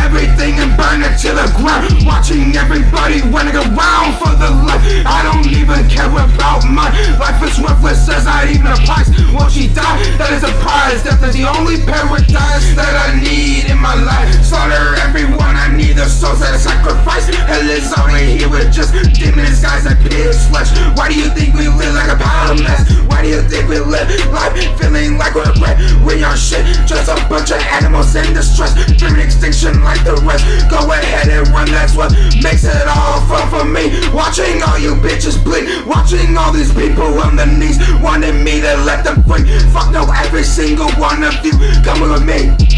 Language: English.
everything and burn it to the ground. Watching everybody running around for the life. I don't even care about mine. Life is worthless as I even a price. Won't she die? That is a prize. Death is the only paradise that I need in my life. Slaughter everyone, I need the souls that I sacrifice. Hell is only here with just demons, guys, like pig's flesh. Why do you think we live like a pile of mess? Why do you think we live life feeling like we're regret? We are Dreaming extinction like the rest. Go ahead and run, that's what makes it all fun for me. Watching all you bitches bleed, watching all these people on their knees, wanting me to let them free. Fuck no, every single one of you Come with me.